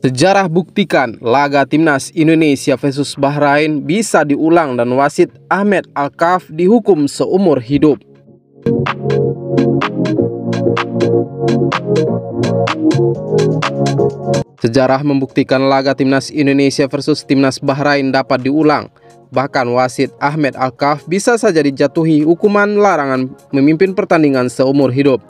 Sejarah buktikan laga timnas Indonesia versus Bahrain bisa diulang dan wasit Ahmed Alkaf dihukum seumur hidup. Sejarah membuktikan laga timnas Indonesia versus timnas Bahrain dapat diulang. Bahkan wasit Ahmed Alkaf bisa saja dijatuhi hukuman larangan memimpin pertandingan seumur hidup.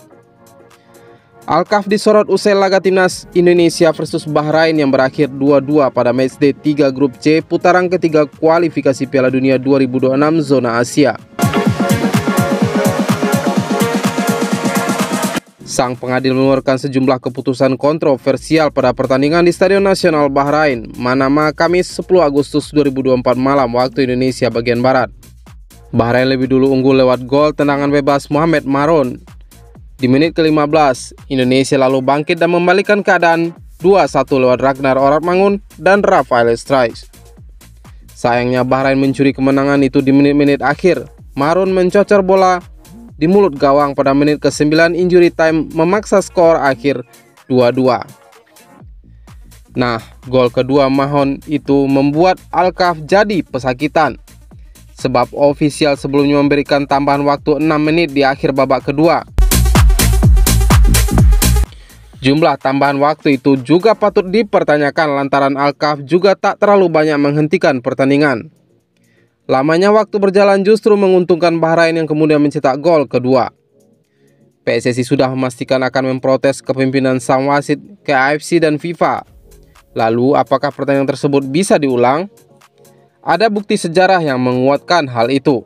Alkaf disorot usai laga timnas Indonesia versus Bahrain yang berakhir 2-2 pada matchday 3 grup C putaran ketiga kualifikasi Piala Dunia 2026 zona Asia. Sang pengadil mengeluarkan sejumlah keputusan kontroversial pada pertandingan di Stadion Nasional Bahrain, Manama, Kamis 10 Agustus 2024 malam waktu Indonesia bagian Barat. Bahrain lebih dulu unggul lewat gol tendangan bebas Mohamed Maron di menit ke-15, Indonesia lalu bangkit dan membalikan keadaan 2-1 lewat Ragnar Oratmangun dan Rafael Strikes. Sayangnya Bahrain mencuri kemenangan itu di menit-menit akhir. Marun mencocor bola di mulut gawang pada menit ke-9 injury time memaksa skor akhir 2-2. Nah, gol kedua Mahon itu membuat Alkaf jadi pesakitan. Sebab ofisial sebelumnya memberikan tambahan waktu 6 menit di akhir babak kedua. Jumlah tambahan waktu itu juga patut dipertanyakan lantaran Alkaf juga tak terlalu banyak menghentikan pertandingan. Lamanya waktu berjalan justru menguntungkan Bahrain yang kemudian mencetak gol kedua. PSSI sudah memastikan akan memprotes kepemimpinan sang wasit ke AFC dan FIFA. Lalu, apakah pertandingan tersebut bisa diulang? Ada bukti sejarah yang menguatkan hal itu.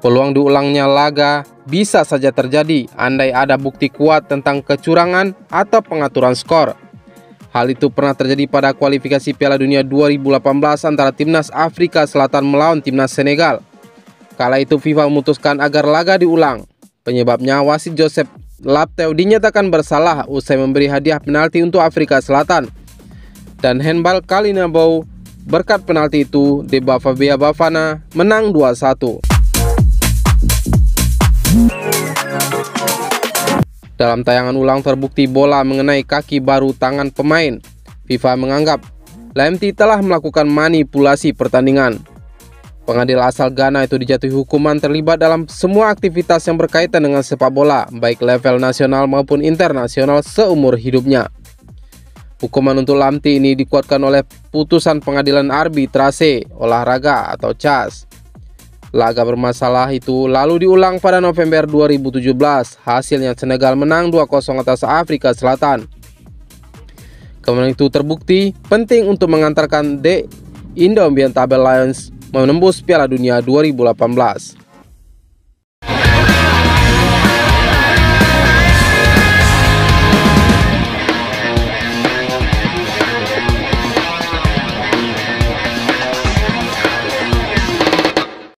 Peluang diulangnya laga bisa saja terjadi andai ada bukti kuat tentang kecurangan atau pengaturan skor. Hal itu pernah terjadi pada kualifikasi Piala Dunia 2018 antara Timnas Afrika Selatan melawan Timnas Senegal. Kala itu FIFA memutuskan agar laga diulang. Penyebabnya wasit Joseph Lapteo dinyatakan bersalah usai memberi hadiah penalti untuk Afrika Selatan. Dan handball Kalinabau berkat penalti itu, Deba Fabia Bafana menang 2-1. Dalam tayangan ulang terbukti bola mengenai kaki baru tangan pemain. FIFA menganggap Lemti telah melakukan manipulasi pertandingan. Pengadil asal Ghana itu dijatuhi hukuman terlibat dalam semua aktivitas yang berkaitan dengan sepak bola, baik level nasional maupun internasional seumur hidupnya. Hukuman untuk Lamti ini dikuatkan oleh putusan pengadilan arbitrase olahraga atau CAS Laga bermasalah itu lalu diulang pada November 2017. Hasilnya Senegal menang 2-0 atas Afrika Selatan. Kemenangan itu terbukti penting untuk mengantarkan The Indonesia Lions menembus Piala Dunia 2018.